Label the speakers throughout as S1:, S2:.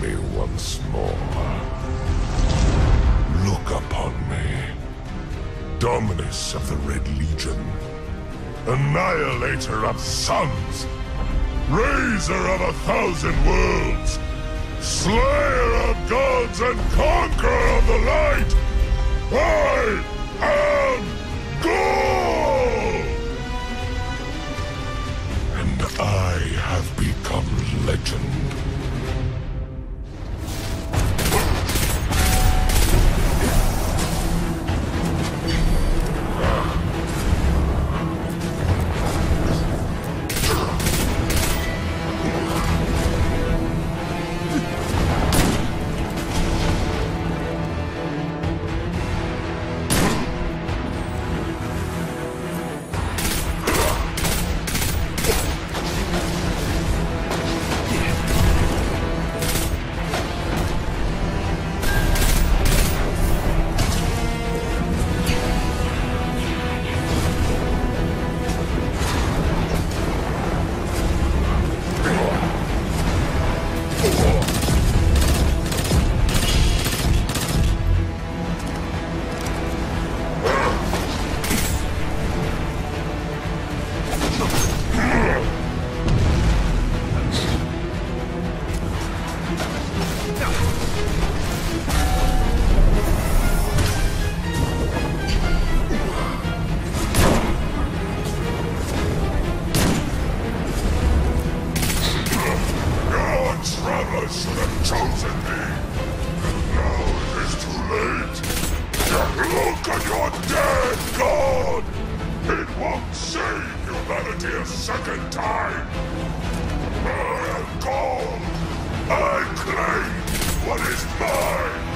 S1: me once more. Look upon me. Dominus of the Red Legion. Annihilator of suns. Raiser of a thousand worlds. Slayer of gods and conqueror of the light. I am Ghaul! Legend. Humanity a second time! I am Ghaul! I claim what is mine!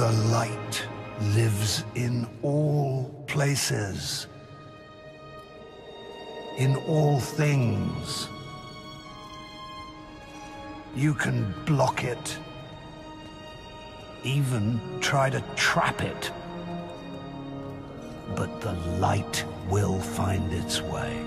S2: The light lives in all places, in all things. You can block it, even try to trap it. But the light will find its way.